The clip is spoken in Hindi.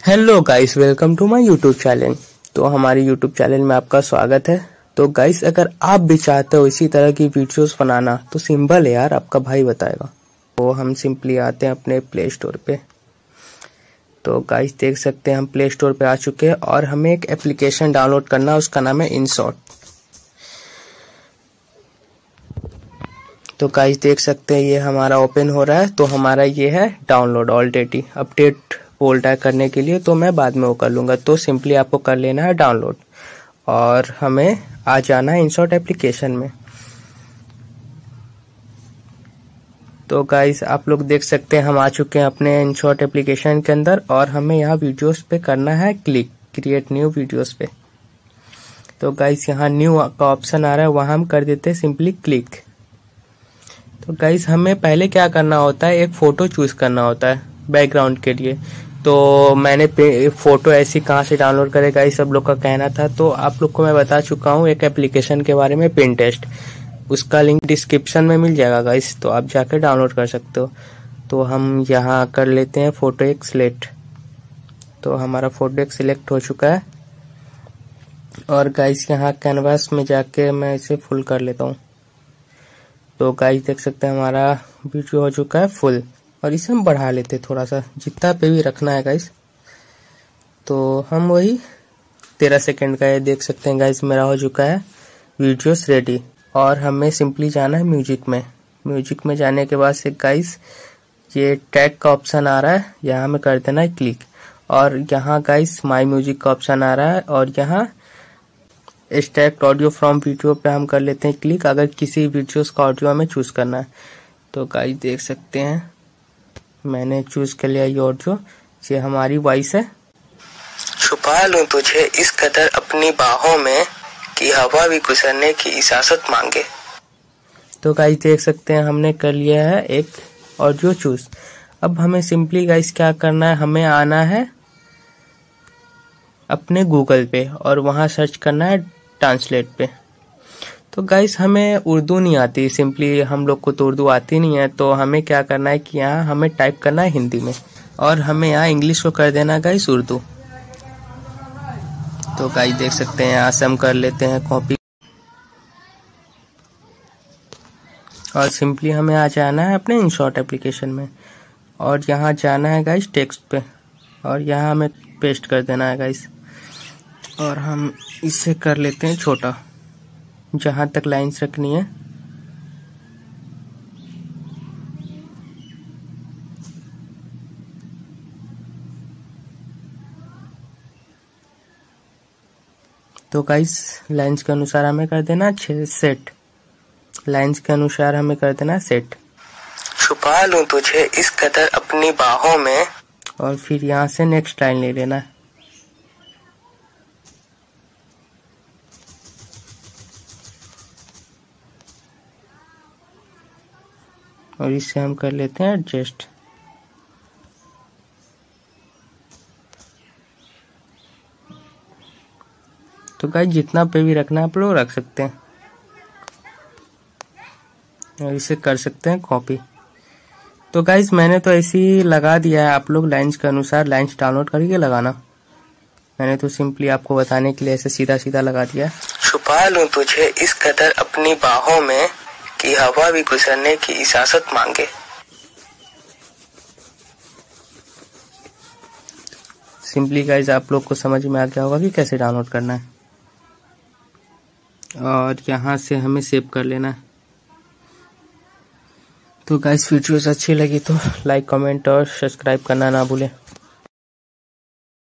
Hello guys welcome to my YouTube channel तो हमारे यूट्यूब चैनल में आपका स्वागत है। तो गाइस अगर आप भी चाहते हो इसी तरह की वीडियोस बनाना तो सिंपल है यार, आपका भाई बताएगा। तो हम सिंपली आते हैं अपने प्ले स्टोर पे। तो गाइस देख सकते हैं, हम प्ले स्टोर पे आ चुके हैं और हमें एक एप्लीकेशन डाउनलोड करना है, उसका नाम है इनशॉट तो गाइस देख सकते हैं, ये हमारा ओपन हो रहा है तो हमारा ये है डाउनलोड ऑलरेडी अपडेट बोल टैग करने के लिए तो मैं बाद में वो कर लूँगा। तो सिंपली आपको कर लेना है डाउनलोड और हमें आ जाना है इंशॉट एप्लीकेशन में। तो गाइस आप लोग देख सकते हैं, हम आ चुके हैं अपने इनशॉट एप्लीकेशन के अंदर और हमें यहाँ वीडियोस पे करना है क्लिक क्रिएट न्यू वीडियोस पे। तो गाइस यहाँ न्यू का ऑप्शन आ रहा है, वहाँ हम कर देते हैं सिंपली क्लिक तो गाइस हमें पहले क्या करना होता है, एक फ़ोटो चूज़ करना होता है बैकग्राउंड के लिए। तो मैंने फ़ोटो ऐसी कहाँ से डाउनलोड करेगा ये सब लोग का कहना था। तो आप लोग को मैं बता चुका हूँ, एक एप्लीकेशन के बारे में पिन टेस्ट उसका लिंक डिस्क्रिप्शन में मिल जाएगा गाइस तो आप जाकर डाउनलोड कर सकते हो। तो हम यहाँ कर लेते हैं फ़ोटो एक सिलेक्ट तो हमारा फ़ोटो एक सिलेक्ट हो चुका है। और गाइस, यहाँ कैनवास में जाके मैं इसे फुल कर लेता हूँ। तो गाइस, देख सकते हैं हमारा वीडियो हो चुका है फुल और इसे हम बढ़ा लेते थोड़ा सा। जितना पे भी रखना है गाइस तो हम वही तेरह सेकंड का ये देख सकते हैं गाइस मेरा हो चुका है वीडियोस रेडी और हमें सिंपली जाना है म्यूज़िक में। म्यूज़िक में जाने के बाद से गाइस ये टैग का ऑप्शन आ रहा है। यहाँ में कर देना है क्लिक और यहाँ गाइस माई म्यूज़िक का ऑप्शन आ रहा है। और यहाँ स्टैक्ट ऑडियो फ्रॉम वीडियो पे हम कर लेते हैं क्लिक अगर किसी वीडियोस का ऑडियो हमें चूज़ करना है। तो गाइस देख सकते हैं। मैंने चूज़ कर लिया ये ऑडियो ये हमारी वॉइस है। छुपा लूँ तुझे इस कदर अपनी बाहों में कि हवा भी गुजरने की इजाज़त मांगे। तो गाइस देख सकते हैं हमने कर लिया है एक ऑडियो चूज़ अब हमें सिंपली गाइस क्या करना है? हमें आना है अपने गूगल पे और वहाँ सर्च करना है ट्रांसलेट पे। तो गाइस हमें उर्दू नहीं आती सिंपली हम लोग को तो उर्दू आती नहीं है तो हमें क्या करना है कि यहाँ हमें टाइप करना है हिंदी में, और हमें यहाँ इंग्लिश को कर देना गाइस उर्दू। तो गाइस देख सकते हैं, यहाँ से हम कर लेते हैं कॉपी और सिंपली हमें आ जाना है अपने इनशॉट एप्लीकेशन में, और यहाँ जाना है गाइस टेक्स्ट पे, और यहाँ हमें पेस्ट कर देना है गाइस और हम इसे कर लेते हैं छोटा। जहाँ तक लाइंस रखनी है। तो गाइस लाइंस के अनुसार हमें कर देना सेट लाइंस के अनुसार हमें कर देना सेट छुपा लूँ तुझे इस कदर अपनी बाहों में। और फिर यहाँ से नेक्स्ट लाइन ले लेना। है और इससे हम कर लेते हैं एडजस्ट। तो गाइस जितना पे भी रखना है, आप लोग रख सकते हैं। और इसे कर सकते हैं कॉपी तो गाइस मैंने तो ऐसे ही लगा दिया है आप लोग लाइंस के अनुसार लाइंस डाउनलोड करके लगाना। मैंने तो सिंपली आपको बताने के लिए ऐसे सीधा सीधा लगा दिया। छुपा लूँ तुझे, इस कदर अपनी बाहों में। कि हवा भी गुजरने की इजाज़त मांगे। सिंपली गाइज़ आप लोग को समझ में आ गया होगा कि कैसे डाउनलोड करना है। और यहाँ से हमें सेव कर लेना है। तो गाइज़ वीडियोस अच्छी लगी तो लाइक कमेंट और सब्सक्राइब करना ना भूलें।